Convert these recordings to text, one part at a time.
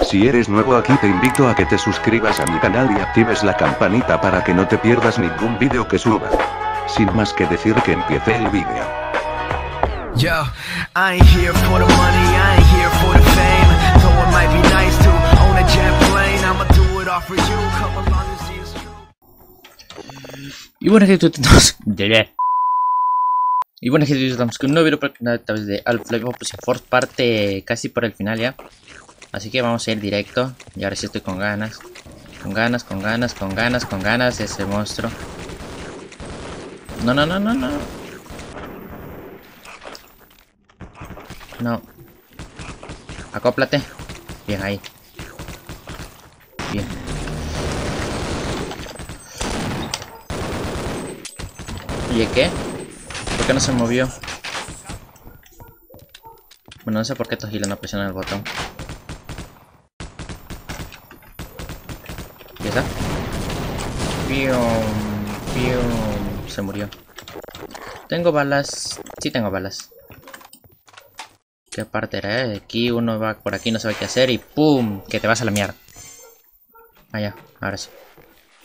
Si eres nuevo aquí te invito a que te suscribas a mi canal y actives la campanita para que no te pierdas ningún vídeo que suba. Sin más que decir que empiece el vídeo. Yo, I ain't here for the money, I ain't here for the fame. Though it might be nice to own a jet plane, I'ma do it all for you. Come along and see it's true. Y bueno gente, estamos... Y bueno gente, estamos con un nuevo video para el canal a través de Half-Life Opus Force parte casi por el final ya Así que vamos a ir directo. Y ahora sí estoy con ganas. Con ganas, con ganas, con ganas, con ganas de ese monstruo. No, no, no, no, no. No. Acóplate. Bien ahí. Bien. Oye, ¿qué? ¿Por qué no se movió? Bueno, no sé por qué Tojila no presiona el botón. Pium, pium. Se murió. Tengo balas. Sí tengo balas. ¿Qué parte era? Eh? Aquí uno va por aquí, no sabe qué hacer y ¡pum! Que te vas a la mierda. Allá, ahora sí.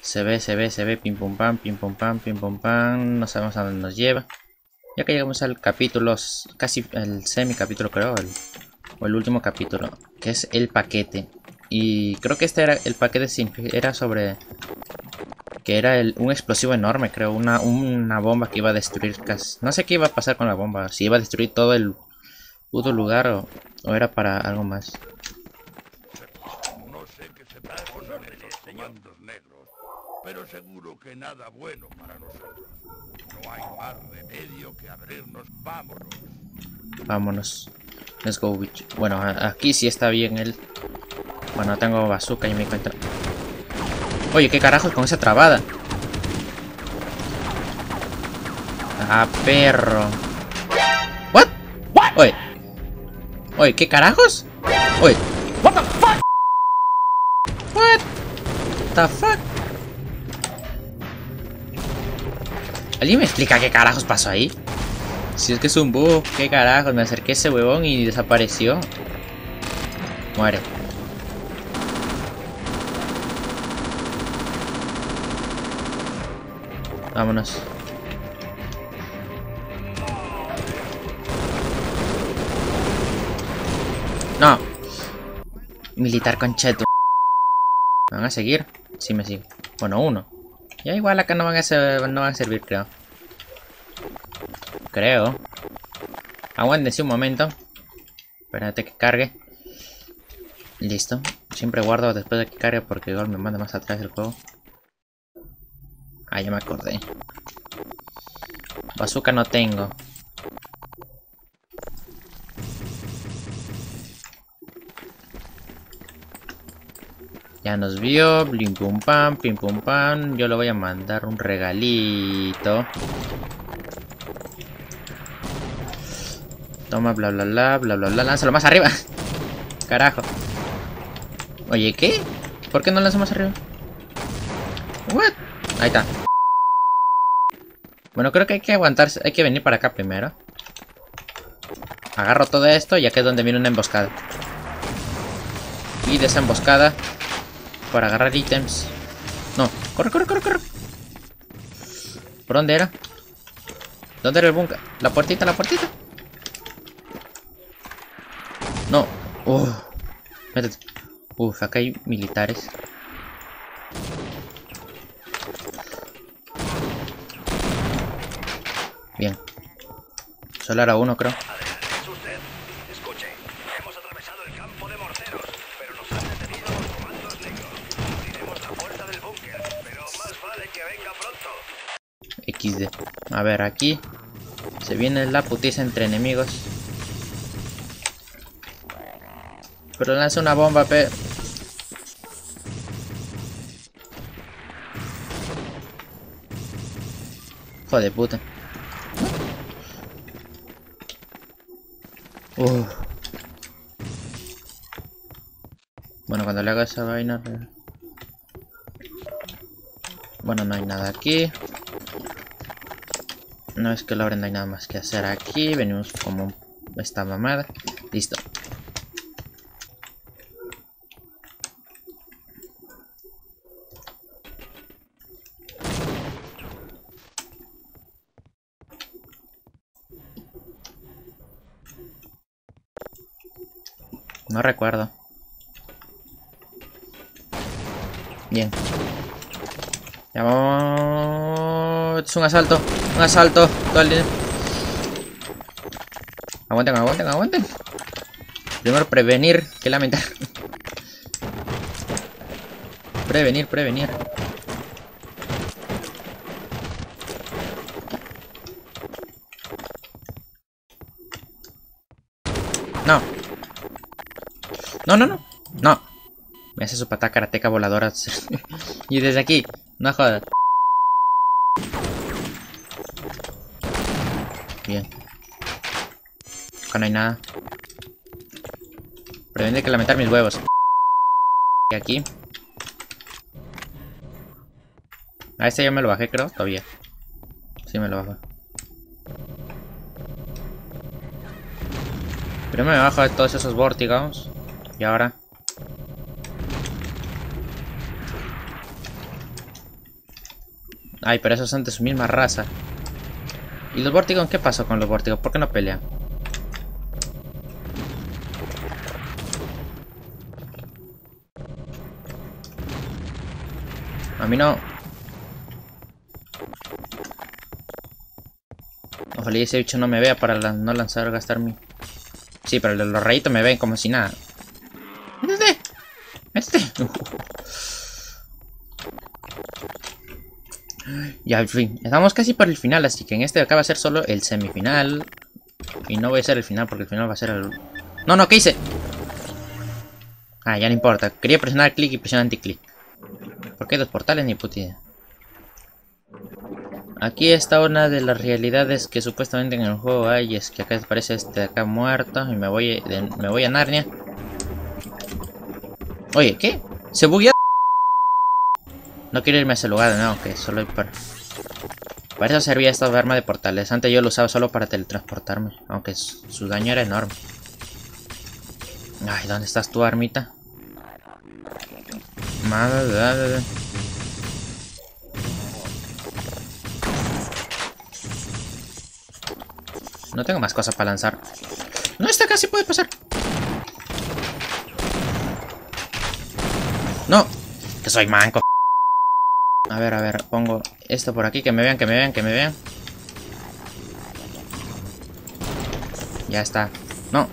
Se ve, se ve, se ve, pim pum pam, pim pum pam, pim pum pam. No sabemos a dónde nos lleva. Ya que llegamos al capítulo, casi el semi capítulo creo, el, o el último capítulo, que es el paquete. Y creo que este era el paquete, era sobre... Que era un explosivo enorme, creo, una, una bomba que iba a destruir casi... No sé qué iba a pasar con la bomba, si iba a destruir todo el puto lugar o, o era para algo más. No sé qué se trajo de mandos negros, pero seguro que nada bueno para nosotros. No hay más remedio que abrirnos. Vámonos. Vámonos. Let's go, bitch. Bueno, aquí sí está bien él. Bueno, tengo bazooka y me encuentro. Oye, ¿qué carajos con esa trabada? Ah, perro. What? Oye. Oye, ¿qué carajos? Oye. What the fuck? What the fuck? ¿Alguien me explica qué carajos pasó ahí? Si es que es un bug, qué carajos, me acerqué a ese huevón y desapareció. Muere. Vámonos. No. Militar concheto. ¿Me van a seguir? Sí me siguen. Bueno, uno. Ya igual acá no van a, ser- no van a servir, creo. Creo. Aguántense un momento. Espérate que cargue. Listo. Siempre guardo después de que cargue porque igual me manda más atrás del juego. Ah, ya me acordé. Bazooka no tengo. Ya nos vio, blim pum pam, pim pum pam. Yo le voy a mandar un regalito. Toma, bla bla bla, bla bla bla. Lánzalo más arriba. Carajo. Oye, ¿qué? ¿Por qué no lanzo más arriba? What? Ahí está. Bueno, creo que hay que aguantarse. Hay que venir para acá primero. Agarro todo esto, ya que es donde viene una emboscada. Y de esa emboscada para agarrar ítems. No, corre, corre, corre, corre. ¿Por dónde era? ¿Dónde era el búnker? La puertita, la puertita. No. Uf. Métete. Uf, acá hay militares. Bien. Solo era uno, creo. XD. A ver, aquí se viene la putiza entre enemigos. Pero lanza una bomba, pe. Joder, puta. Uf. Bueno, cuando le haga esa vaina... Bueno, no hay nada aquí. No es que lo no hay nada más que hacer aquí. Venimos como esta mamada. Listo. No recuerdo. Bien. Ya vamos. Es un asalto. Un asalto. Todo el. Aguanten, aguanten, aguanten. Primero prevenir que lamentar. prevenir, prevenir. No. No, no, no. No. Me hace su pata karateca voladora. y desde aquí. No jodas. Bien. Acá no hay nada. Pretende que lamentar mis huevos. Y aquí. A este ya me lo bajé, creo, todavía. Sí, me lo bajé. Primero me bajo de todos esos vórtigos. Y ahora. Ay, pero esos son de su misma raza. ¿Y los vórtigos? ¿Qué pasó con los vórtigos? ¿Por qué no pelean? A mí no. Ojalá ese bicho no me vea para no lanzar, gastar mi... Sí, pero los rayitos me ven como si nada. Y al fin, estamos casi por el final, así que en este acaba de ser solo el semifinal. Y no voy a ser el final porque el final va a ser el... No, no, ¿qué hice? Ah, ya no importa. Quería presionar clic y presionar anticlic. ¿Por qué dos portales? Ni puta idea. Aquí está una de las realidades que supuestamente en el juego hay. Es que acá aparece este de acá muerto. Y me voy, me voy a Narnia. Oye, ¿qué? ¿Se buguea? No quiero irme a ese lugar, no, que solo hay para... Para eso servía esta arma de portales. Antes yo lo usaba solo para teletransportarme. Aunque su daño era enorme. Ay, ¿dónde estás tú, armita? Madre. No tengo más cosas para lanzar. No, esta casi puede pasar. No, que soy manco. A ver, a ver, pongo esto por aquí, que me vean, que me vean, que me vean. Ya está. No.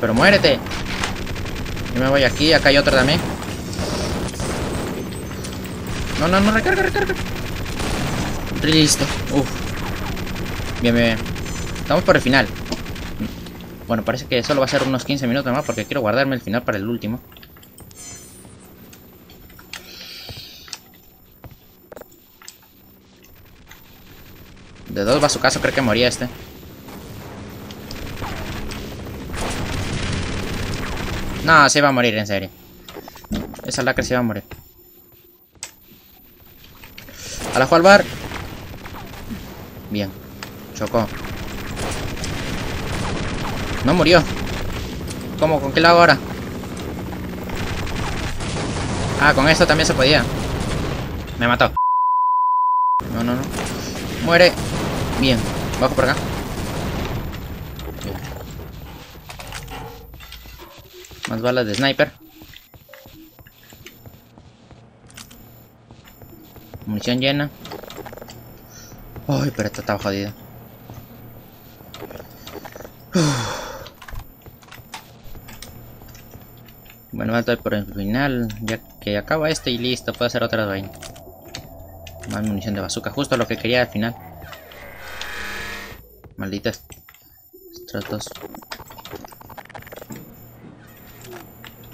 Pero muérete. Yo me voy aquí, acá hay otro también. No, no, no, recarga, recarga. Listo. Uf. Bien, bien. Estamos por el final. Bueno, parece que solo va a ser unos 15 minutos más porque quiero guardarme el final para el último. De dos caso creo que moría este. No, se va a morir, en serio. Esa lacra se va a morir. A la al bar. Bien. Chocó. No murió. ¿Cómo? ¿Con qué lo hago ahora? Ah, con esto también se podía. Me mató. No, no, no. Muere. Bien. Bajo por acá. Más balas de sniper. Munición llena. Ay, pero esta estaba jodida. Bueno, estoy por el final. Ya que acaba este y listo, puedo hacer otra vaina. Más munición de bazooka, justo lo que quería al final. Malditas. Estas.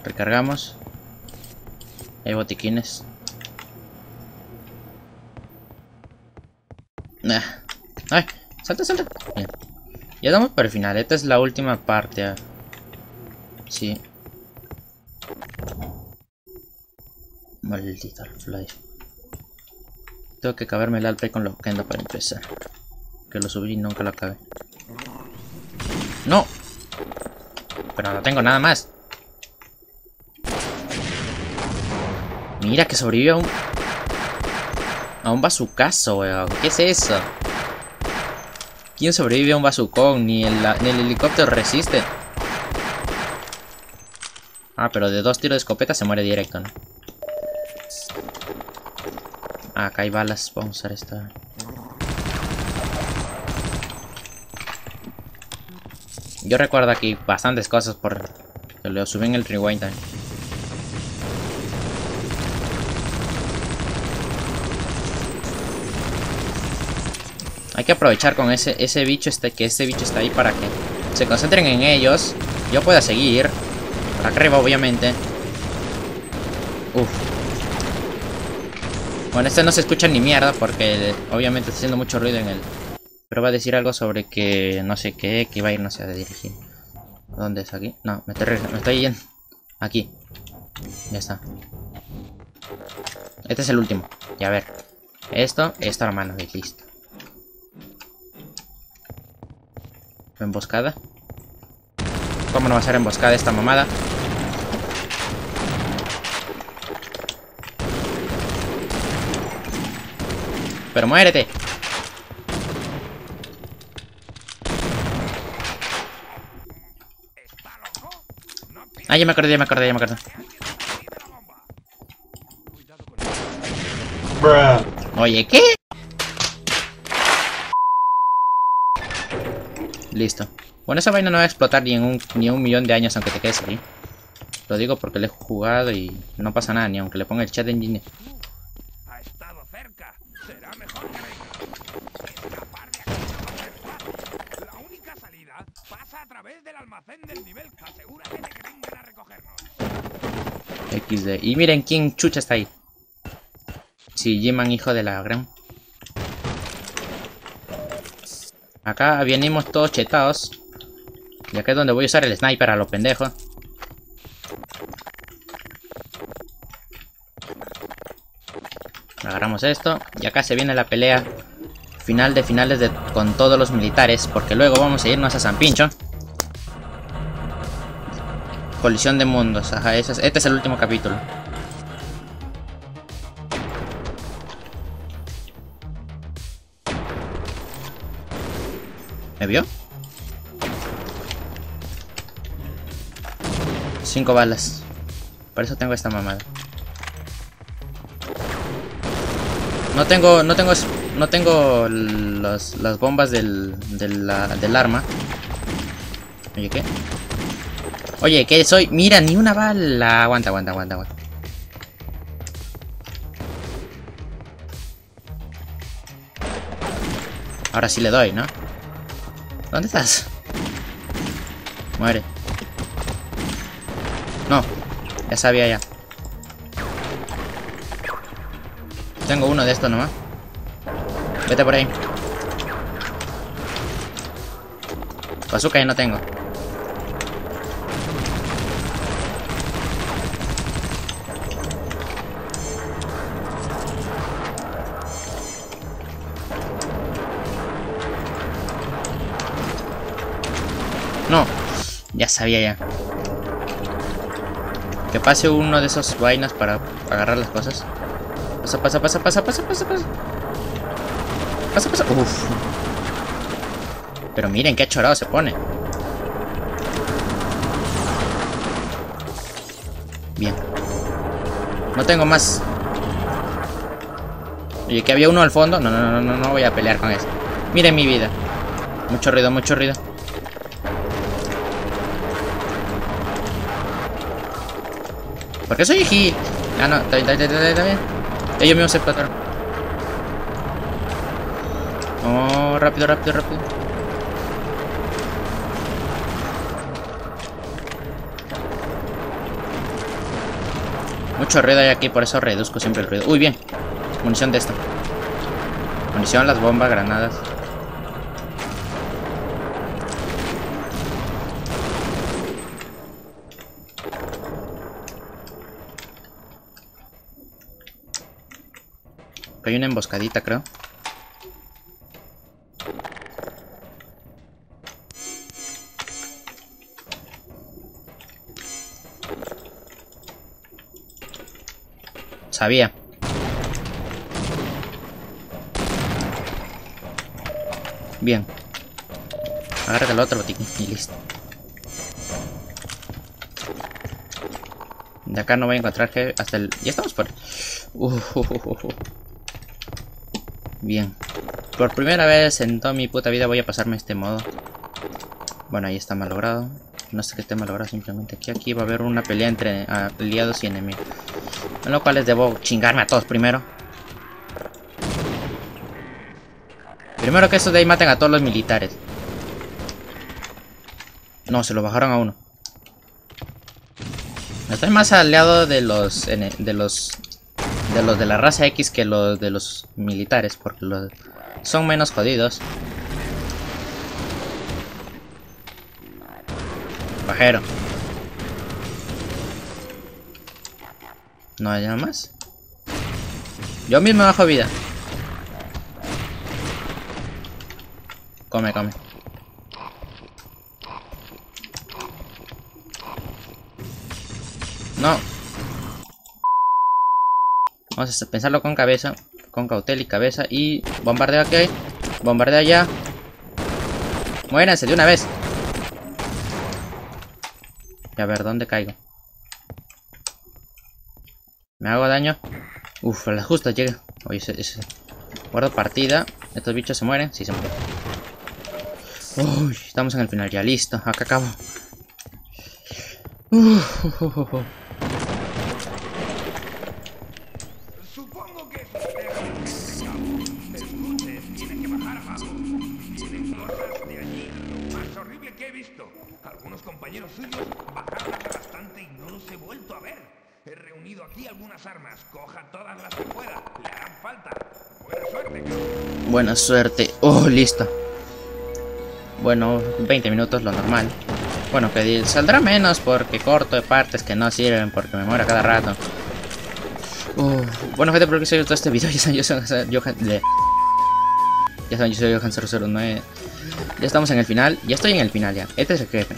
Recargamos. Hay botiquines. Ah. ¡Ay! ¡Salta, salta! Ya damos por el final. Esta es la última parte. Sí. Fly. Tengo que acabarme el alpe con lo que ando para empezar. Que lo subí y nunca lo acabé. ¡No! Pero no tengo nada más. Mira que sobrevivió a un... A un bazucazo, weón. ¿Qué es eso? ¿Quién sobrevive a un bazucón? Ni el, ni el helicóptero resiste. Ah, pero de dos tiros de escopeta se muere directo, ¿no? Ah, acá hay balas. Vamos a usar esta. Yo recuerdo aquí bastantes cosas por... Lo subí en el rewind también. Hay que aprovechar con ese, ese bicho este, que ese bicho está ahí para que se concentren en ellos. Yo pueda seguir. Por acá arriba, obviamente. Uf. Bueno, este no se escucha ni mierda porque obviamente está haciendo mucho ruido en él. Pero va a decir algo sobre que no sé qué, que iba a ir no sé a dirigir. ¿Dónde es aquí? No, me estoy, me estoy yendo. Aquí. Ya está. Este es el último. Y a ver. Esto, esto hermano, listo. Emboscada. ¿Cómo no va a ser emboscada esta mamada? Pero muérete. Ah, ya me acordé, ya me acordé, ya me acordé. Oye, ¿qué? Listo. Bueno, esa vaina no va a explotar ni en un, ni un millón de años aunque te quedes ahí. Lo digo porque le he jugado y no pasa nada, ni aunque le ponga el chat engine. Ha estado cerca. Será mejor que venga. Escapar de aquí no va a ser fácil. La única salida pasa a través del almacén del nivel. Asegúrate que vengan a recogernos. XD. Y miren quién chucha está ahí. Sí, G-Man, hijo de la gran. Acá venimos todos chetados. Y acá es donde voy a usar el sniper a lo pendejo. Agarramos esto. Y acá se viene la pelea final de finales de, con todos los militares. Porque luego vamos a irnos a San Pincho. Colisión de mundos. Ajá, ese es- este es el último capítulo. ¿Me vio? Cinco balas. Por eso tengo esta mamada. No tengo, no tengo, no tengo las bombas del, del, del arma. Oye, ¿qué? Oye, ¿qué soy? Mira, ni una bala. Aguanta, aguanta, aguanta, aguanta. Ahora sí le doy, ¿no? ¿Dónde estás? Muere. No, ya sabía ya. Tengo uno de estos nomás. Vete por ahí. Bazooka ya no tengo. Ya sabía ya. Que pase uno de esos vainas para agarrar las cosas. Pasa, pasa, pasa, pasa, pasa, pasa, pasa. Pasa, pasa. Uf. Pero miren qué chorado se pone. Bien. No tengo más. Oye, que había uno al fondo. No, no, no, no, no voy a pelear con eso. Miren mi vida. Mucho ruido, mucho ruido. ¿Por qué soy aquí? Ah, no, está bien, está está bien. Ellos mismos se explotaron. Oh, rápido, rápido, rápido. Mucho ruido hay aquí, por eso reduzco siempre el ruido. Uy, bien. Munición de esto. Munición, las bombas, granadas. Hay una emboscadita, creo. Sabía. Bien. Agárrate el otro botiquín y listo. De acá no voy a encontrar que hasta el... Ya estamos por... Uh, uh. Bien. Por primera vez en toda mi puta vida voy a pasarme este modo. Bueno, ahí está malogrado. No sé qué esté malogrado, simplemente aquí, aquí va a haber una pelea entre aliados y enemigos. En lo cual les debo chingarme a todos primero. Primero que eso de ahí maten a todos los militares. No, se lo bajaron a uno. Estoy más aliado de los de los de los de la raza X que los de los militares porque los son menos jodidos. Bajero. No hay nada más. Yo mismo bajo vida. Come, come. Vamos a pensarlo con cabeza. Con cautela y cabeza. Y bombardeo aquí. Bombardeo allá. Muéranse de una vez. Y a ver, ¿dónde caigo? ¿Me hago daño? Uf, a la justa llega. Oye, ese, ese. Guardo partida. Estos bichos se mueren. Sí, se mueren. Uy, estamos en el final ya. Listo. Acá acabo. Uf, uf, uf, visto. Algunos compañeros suyos bajaron bastante y no los he vuelto a ver. He reunido aquí algunas armas. Coja todas las que pueda. Le harán falta. Buena suerte. Buena suerte. Oh, listo. Bueno, 20 minutos, lo normal. Bueno, que saldrá menos porque corto de partes que no sirven porque me muero cada rato. Uh, bueno, gente, por que se todo este video. Ya saben, yo soy Johan. Ya saben, yo soy Johan009. Ya estamos en el final. Ya estoy en el final ya. Este es el jefe.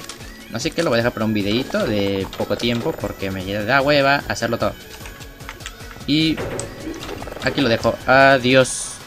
Así que lo voy a dejar para un videito de poco tiempo porque me da hueva hacerlo todo. Y aquí lo dejo. Adiós.